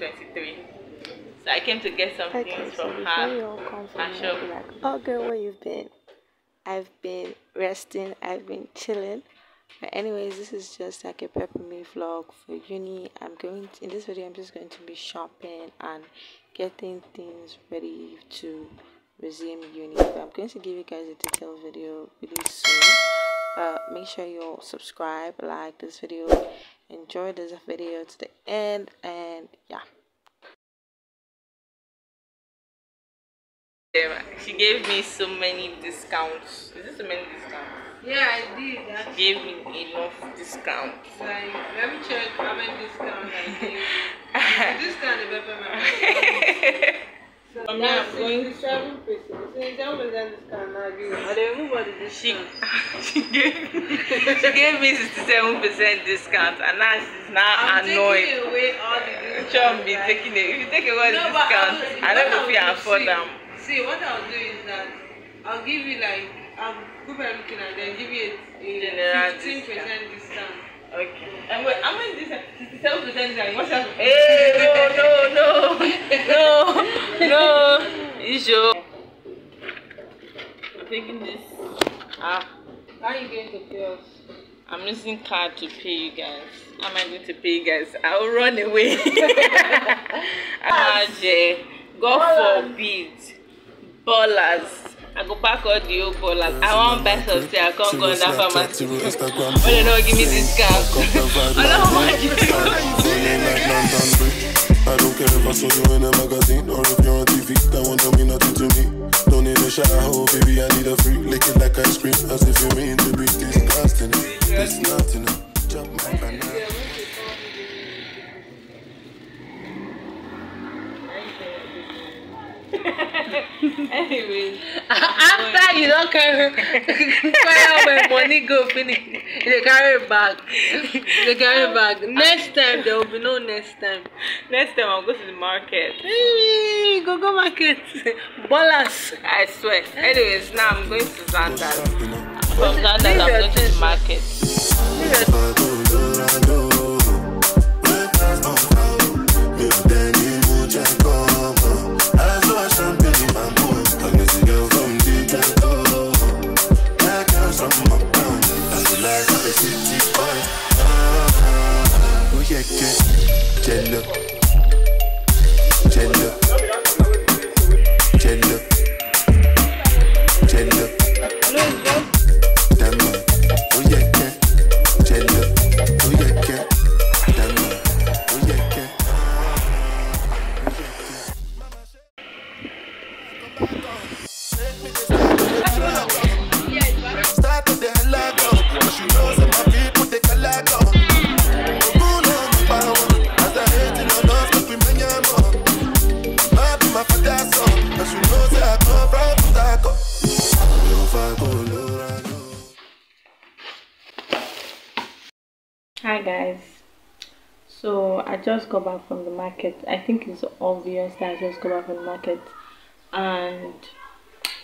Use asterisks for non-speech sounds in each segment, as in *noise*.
2023. So I came to get some Okay, things so from her. you all come from her me, shop. I'll be like, oh girl, where you've been? I've been resting, I've been chilling. But anyways, this is just like a pepper me vlog for uni. I'm going to, in this video I'm just going to be shopping and getting things ready to resume uni. But I'm going to give you guys a detailed video really soon. But make sure you subscribe, like this video, enjoy this video to the end, and yeah. She gave me so many discounts. Is this so many discounts? Yeah, I did. That's She gave me enough discounts. like, let me check how many discounts I gave. *laughs* you. discount *laughs* the pepper man. So From here, I'm going to- seven percent. Seven percent discount now. Give I didn't remove all the She, *laughs* she gave she gave me 67% discount and now she's now I'm annoyed. taking away all the discounts. Be right? taking it. If you take away the No, but discount, I don't know if you afford see, them. See, what I'll do is that I'll give you like, I'll go by looking at them, give you a, 15 percent discount. Okay. And wait, how many this? Sixty-seven percent discount. What's that? Hey, no, no, no, *laughs* no, no. You sure? I'm taking this. Ah, How are you going to pay us? I'm using card to pay you guys. How am I going to pay you guys? I'll run away. *laughs* *laughs* Amaje, God forbid, ballers. I go back all the old ballers. I want buy something. I can't go in that pharmacy. *laughs* But they don't give me discount. I *laughs* don't want. *laughs* I don't care if I saw you in a magazine or if you're on TV. That one don't mean nothing to me. Don't need a shower, oh baby, I need a freak. Lick it like ice cream, as if you mean to be disgusting. This nothing. Jump my banana. *laughs* Anyways, After you don't carry, *laughs* carry out my money, go finish. They carry it back. They carry it back. Next time, there will be no next time. next time I'll go to the market. Hey, go go market. Ballers. I swear. Anyways, now I'm going to Zandal. You From Zandal, I'm going to the market. Just got back from the market. I think it's obvious that I just got back from the market and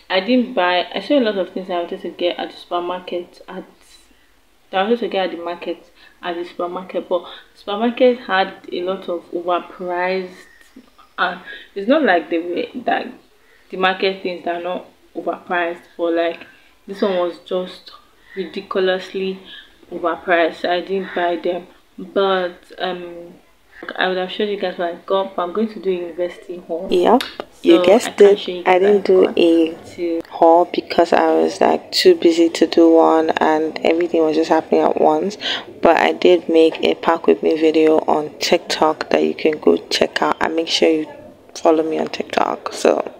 I didn't buy I saw a lot of things I wanted to get at the supermarket at that I wanted to get at the market at the supermarket but supermarket had a lot of overpriced and it's not like the way that the market things are not overpriced but like this one was just ridiculously overpriced I didn't buy them but um I would have showed you guys what I got but I'm going to do a university haul Yep, So you guessed can't show you it. I didn't do a to haul because I was like too busy to do one and everything was just happening at once. But I did make a pack with me video on TikTok that you can go check out and make sure you follow me on TikTok. So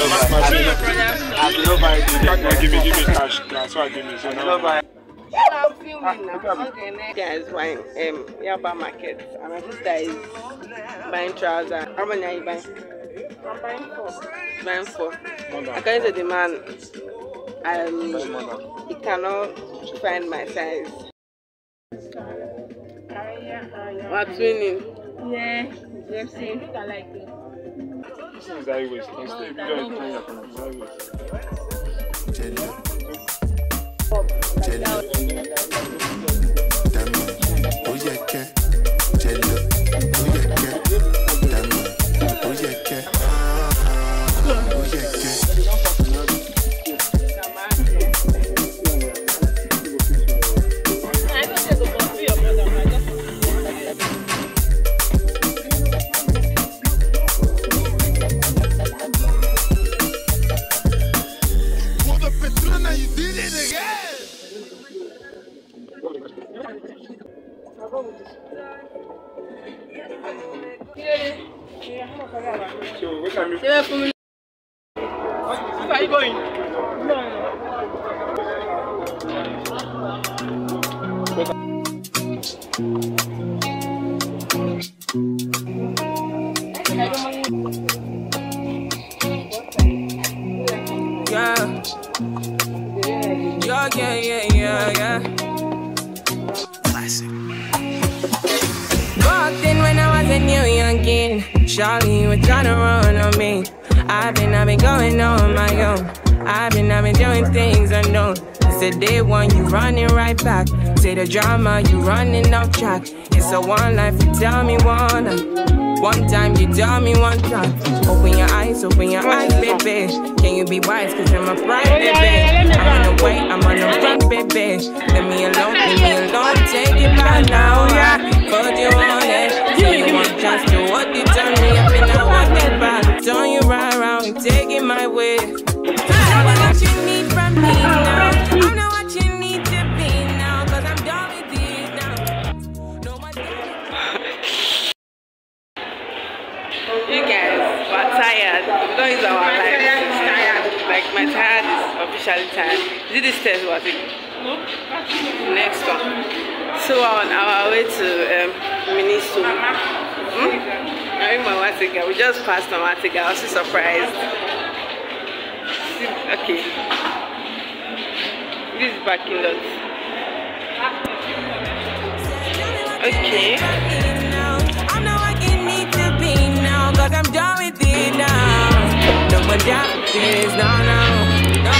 I it. Give me, cash. That's why give me. Okay, next. Guys, buying um Yaba market. And my sister is buying trousers. How many are you buying? I'm buying four. Buying four. According to the man, um, he cannot find my size. What's winning? Yeah, if I like it. Your phone. So, what time you back. Say the drama, you running off track. It's a one life, you tell me one night. One time, you tell me one time. Open your eyes, open your eyes, baby. Can you be wise? Cause I'm a pride, baby. I'm on the way, I'm on the run, baby. Let me alone, leave me alone. Take it back now, yeah. But you want it. So you want just to what you turn me up and I want it back. Turn you right around take it my way. Tell me what you need from me now. I'm not Use our. It's. Like my tired is officially tired. Is it this test was it? Next one. So on our way to um, Miniso. Hmm? I mean, Mawatiga. We just passed Mawatiga. I was so surprised. Okay. This is parking lot. Okay. I'm done with it now. More damages, no, no, no.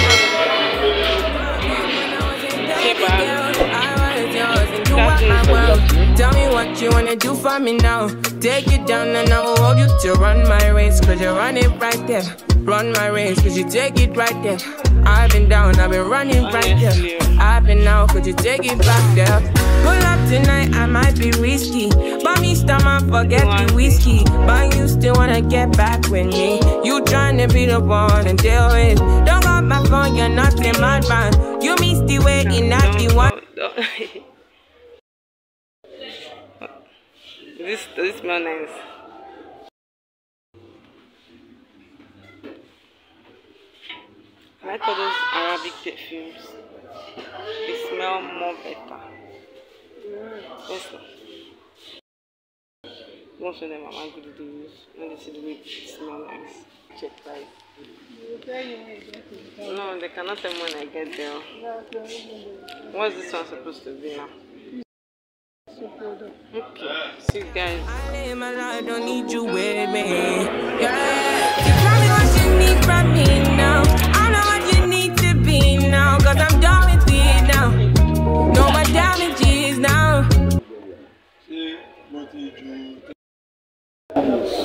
I was yours and you are my. Tell me what you wanna do for me now. Take it down and I will hold you to run my race, cause you run it right there. Run my race, cause you take it right there. I've been down, I've been running right there. I've been out, could you take it back there? Pull up tonight, I might be risky. But me stomach, forget the whiskey. But you still wanna get back with me. You tryna be the one and deal with. Don't got my phone, you're not in my band. You miss the way in not the one. Don't- don't- *laughs* this this smell nice. I like all those Arabic perfumes. They smell more better. Yes. Most of them are my good use. When they see the way it smell nice. Check price. No, they cannot tell me when I get there. What's this one supposed to be now? Okay, see you guys. I don't need you with me. Yeah. You need from me now. I know what you need to be now. Cause I'm done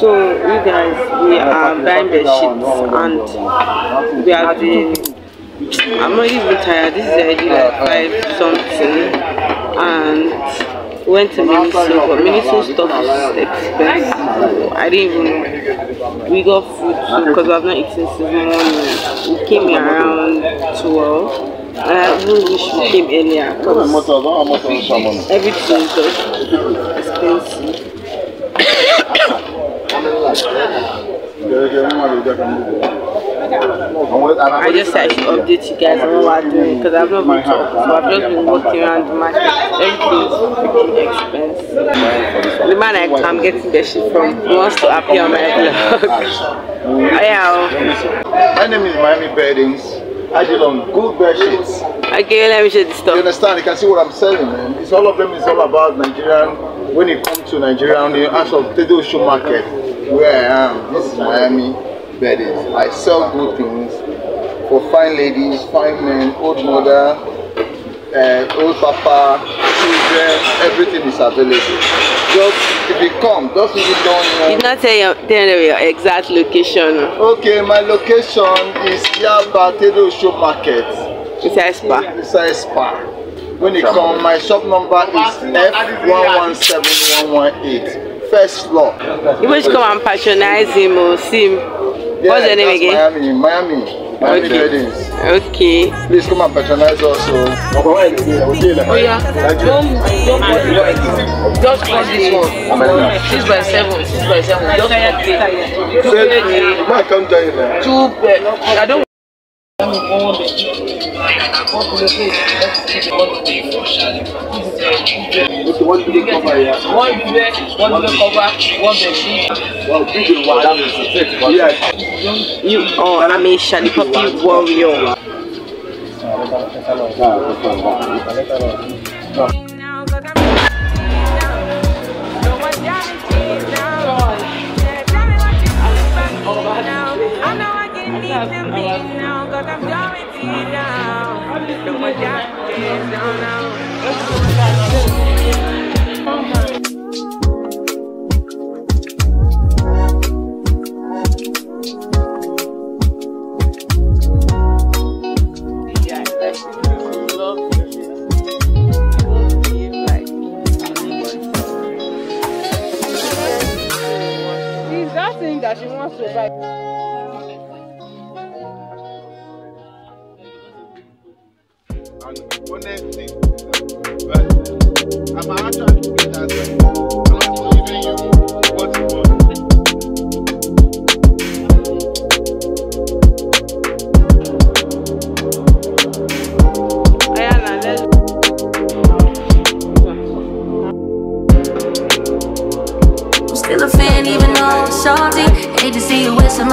So you guys, we are buying the sheets and we have been. I'm not even tired. This is already like five something, and went to Miniso, but Miniso stuff is expensive. I didn't even. We got food too because we have not eaten since morning. We came around twelve. And I even wish we came earlier because everything is just expensive. I just said I should update you guys on what I'm doing because I've not been talking. So I've just been walking around the market. Everything's freaking expensive. The man I, I'm getting the shit from wants to appear on my vlog. *laughs* oh, yeah. My name is Miami Beddings. I deal on good bed sheets. Okay, let me show the You understand? You can see what I'm selling, man. It's all of them is all about Nigerian. When you come to Nigerian, you ask of Tejuosho Market, where I am. This is Miami Beddings. I sell good things for fine ladies, fine men, old mother, uh, old papa, children. Everything is available. Just if you come, just if you don't know. You've not tell your, tell your exact location. Okay, my location is Yaba Tedo Shoe Market. It's a spa. Inside Spa. When you come, my shop number is F117118. First floor. You wish come and patronize him or see him. What's your name that's again? Miami, Miami. Miami Okay. Weddings. Okay. Please come and patronize us. So. Oh yeah. Don't don't just call this one. Six by seven. Six by seven. Just you there. Two. I don't. Okay, one big cover here. One bed, one bed cover, one bed. Well, big one. That is it. Yeah. You. Oh, I'm a Puppy warrior. I'm No one guarantees now. Yeah, tell me what you think me now. I know I can need to be now, 'cause I'm guaranteed now. No one guarantees now, now. She's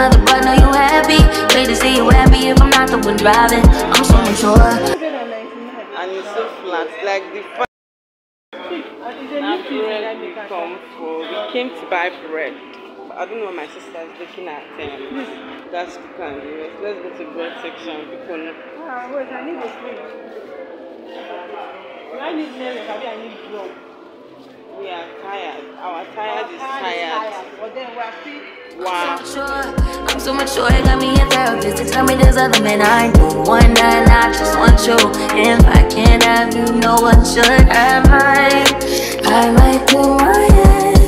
see you with some other but know you happy. Wait to see you happy if I'm not the one driving. I'm so mature. and it's so flat. Like the first we come for, we came to buy bread. I don't know what my sister is looking at. Um, that's cook and the. Let's go to bread section. People know. Ah, wait, I need a drink. Do I need milk? Maybe I need drum. We are tired. Our tired is tired. But then we're still. Wow. Mature. I'm so mature, it got me a therapist to tell me there's other men I do. One night, I just want you. If I can't have you, no one should have mine. I might do my ex,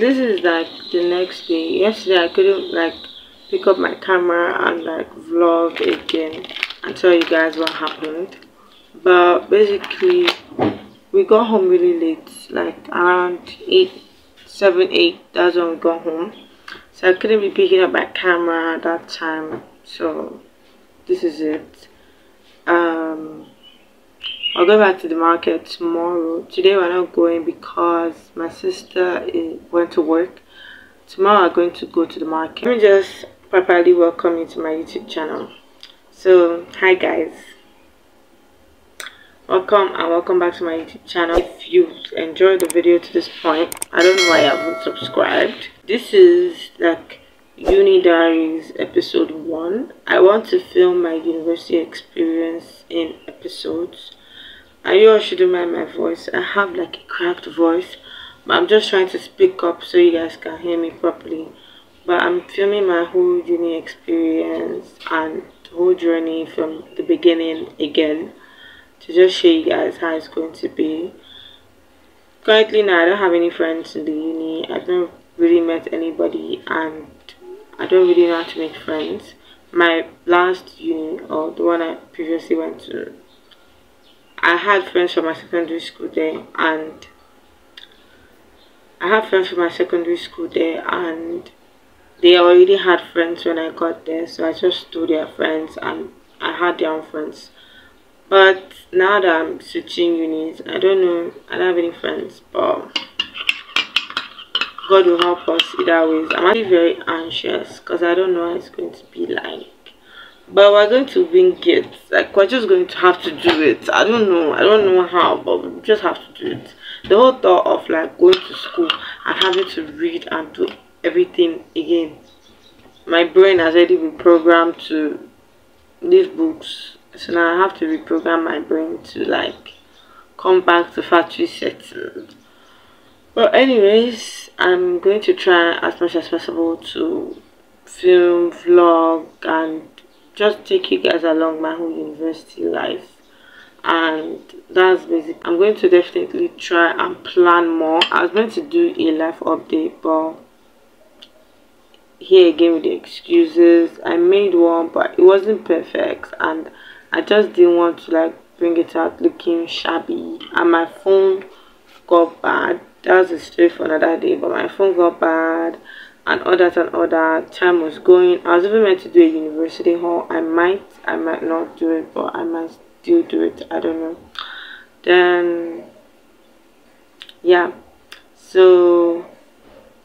this is like the next day. Yesterday I couldn't like pick up my camera and like vlog again and tell you guys what happened. But basically, we got home really late like around 8 7 8 that's when we got home so i couldn't be picking up my camera at that time so this is it um i'll go back to the market tomorrow. Today we're not going because my sister is, went to work. Tomorrow i'm going to go to the market. Let me just properly welcome you to my youtube channel. So hi guys. Welcome and welcome back to my youtube channel. If you enjoyed the video to this point i don't know why you haven't subscribed. This is like uni diaries episode one. I want to film my university experience in episodes and you all shouldn't mind my voice i have like a cracked voice but i'm just trying to speak up so you guys can hear me properly but i'm filming my whole uni experience and whole journey from the beginning again to just show you guys how it's going to be. Currently now I don't have any friends in the uni. I've not really met anybody and I don't really know how to make friends. My last uni or the one I previously went to I had friends from my secondary school there and I had friends from my secondary school there and they already had friends when I got there so I just told their friends and I had their own friends but now that I'm switching unis, I don't know, I don't have any friends, but God will help us either ways. I'm actually very anxious because I don't know how it's going to be like. But we're going to wing it. Like we're just going to have to do it. I don't know. I don't know how, but we just have to do it. The whole thought of like going to school and having to read and do everything again. My brain has already been programmed to these books so now I have to reprogram my brain to like come back to factory settings but anyways I'm going to try as much as possible to film vlog and just take you guys along my whole university life. And that's basic i'm going to definitely try and plan more. I was going to do a life update but here again with the excuses i made one but it wasn't perfect. And I just didn't want to like bring it out looking shabby. And my phone got bad. That was a story for another day but my phone got bad and all that and all that time was going. I was even meant to do a university haul I might I might not do it but I might still do it. I don't know. Then yeah. So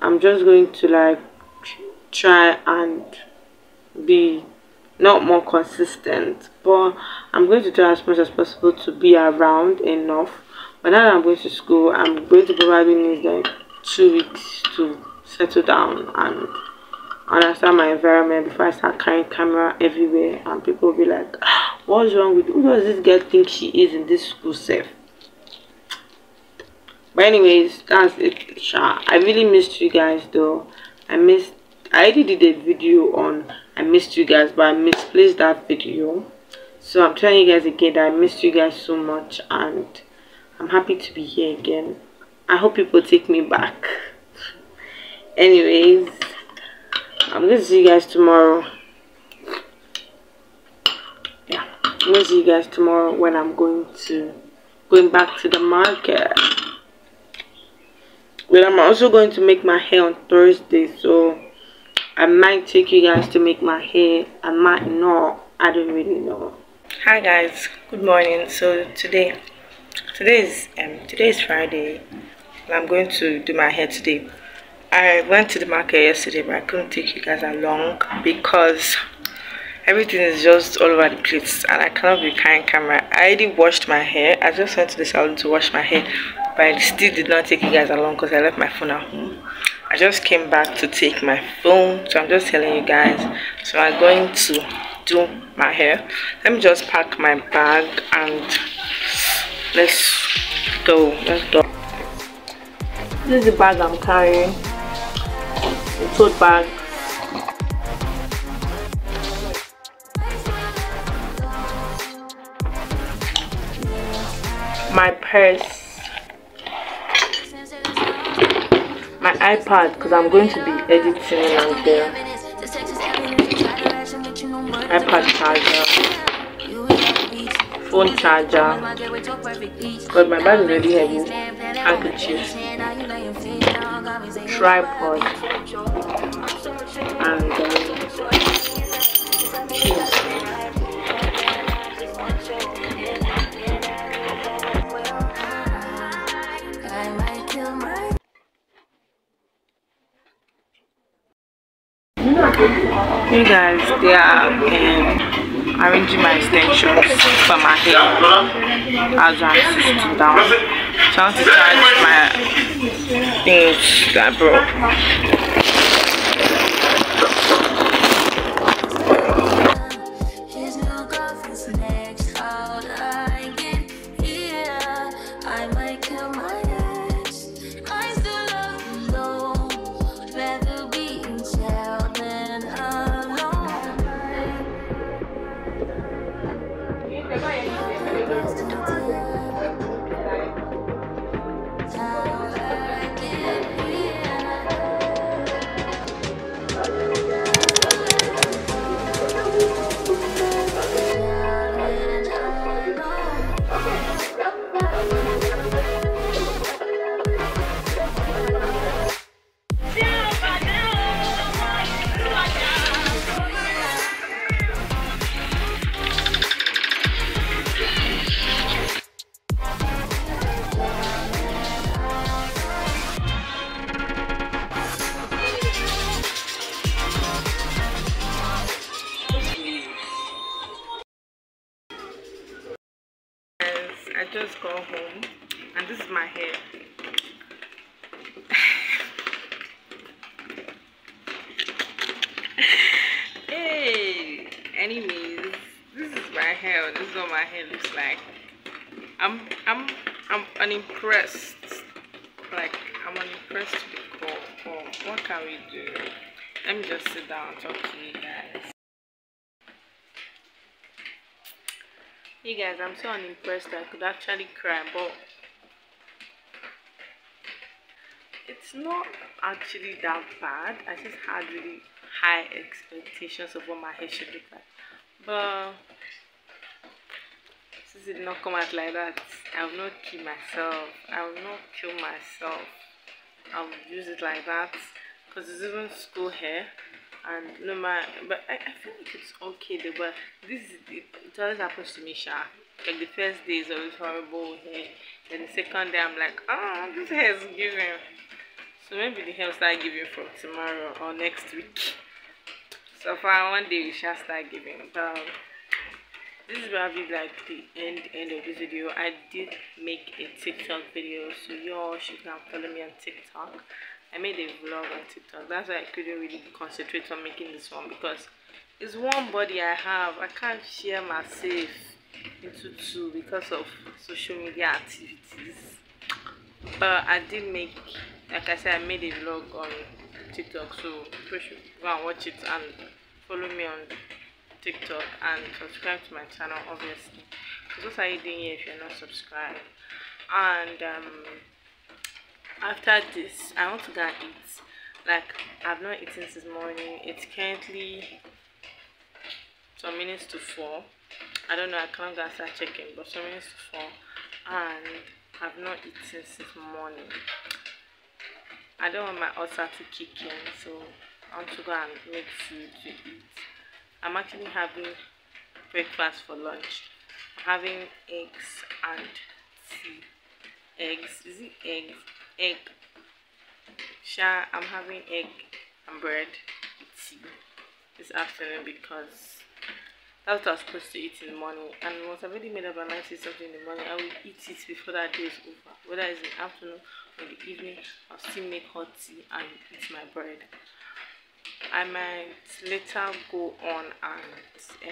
I'm just going to like try and be not more consistent but i'm going to try as much as possible to be around enough. But now i'm going to school i'm going to probably need like two weeks to settle down and understand my environment before i start carrying camera everywhere and people will be like ah, what's wrong with who does this girl think she is in this school safe but anyways that's it i really missed you guys though i missed i already did a video on I missed you guys, but I misplaced that video. So I'm telling you guys again that I missed you guys so much and I'm happy to be here again. I hope people take me back. *laughs* Anyways, I'm to see you guys tomorrow. Yeah, I'm to see you guys tomorrow when I'm going to going back to the market. But I'm also going to make my hair on Thursday, so I might take you guys to make my hair. I might not. I don't really know. Hi guys. Good morning. So today, today is um today is Friday. I'm going to do my hair today. I went to the market yesterday, but I couldn't take you guys along because everything is just all over the place and I cannot be carrying camera. I already washed my hair. I just went to the salon to wash my hair, but I still did not take you guys along because I left my phone at home. I just came back to take my phone so I'm just telling you guys so I'm going to do my hair let me just pack my bag and let's go let's go this is the bag I'm carrying tote bag my purse. My iPad because I'm going to be editing and there. iPad charger, phone charger. But my bag is already heavy handkerchief. Tripod. And um, keys Hey guys, they are um, arranging my extensions for my hair as I'm sitting down. So I to charge my things that I. home and this is my hair. *laughs* hey, anyways, this is my hair. This is what my hair looks like. I'm I'm I'm unimpressed. Like I'm unimpressed to the. Oh, what can we do? Let me just sit down and talk to you guys. Hey guys, I'm so unimpressed I could actually cry, but it's not actually that bad. I just had really high expectations of what my hair should look like. But since it did not come out like that, I will not kill myself. I will not kill myself. I will use it like that because it's even school hair and no matter but I, I feel like it's okay though but this is it, it always happens to me sha. Like the first day is always horrible hair then the second day i'm like oh this hair is giving. So maybe the hair will start giving from tomorrow or next week. So far one day we shall start giving but this is probably like the end end of this video. I did make a tiktok video so y'all should now follow me on tiktok I made a vlog on TikTok. That's why I couldn't really concentrate on making this one because it's one body I have. I can't share myself into two because of social media activities. But I did make, like I said, I made a vlog on TikTok. So people should go and watch it and follow me on TikTok and subscribe to my channel, obviously. Because what are you doing here if you're not subscribed? And um, after this i want to go and eat. Like i've not eaten since morning. It's currently some minutes to four. I don't know i can't go and start checking but some minutes to four. And i've not eaten since morning. I don't want my ulcer to kick in so i want to go and make food to eat. I'm actually having breakfast for lunch. I'm having eggs and tea. Eggs? Is it eggs egg. Sha i'm having egg and bread with tea this afternoon because that's what i was supposed to eat in the morning. And once i've already made up my mind to eat something in the morning i will eat it before that day is over. Whether it's in the afternoon or the evening i'll still make hot tea and eat my bread. I might later go on and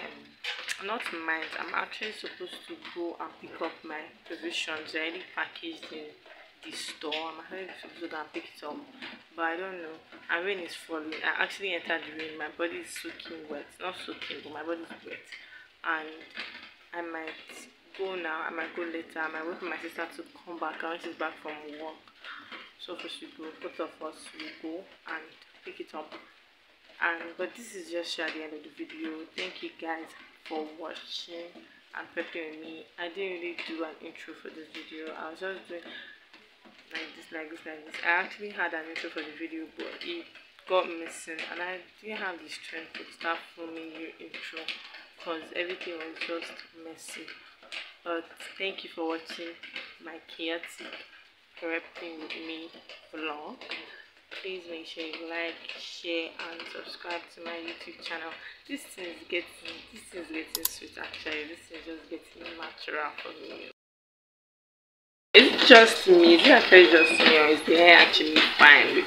um not mind i'm actually supposed to go and pick up my provisions. Already packaged in the store i'm actually supposed to go and pick it up but i don't know. And rain is falling. I actually entered the rain. My body is soaking wet. Not soaking but my body is wet. And i might go now. I might go later. I might wait for my sister to come back. And when she's back from work so first we go both of us will go and pick it up. And but this is just at the end of the video. Thank you guys for watching and and me. I didn't really do an intro for this video. I was just doing like this, like this, like this. I actually had an intro for the video, but it got missing, and I didn't have the strength to start filming your intro because everything was just messy. But thank you for watching my chaotic correcting with me vlog please make sure you like share and subscribe to my youtube channel this is getting this is getting sweet actually this is just getting natural for me just me it's actually just me or is the hair actually fine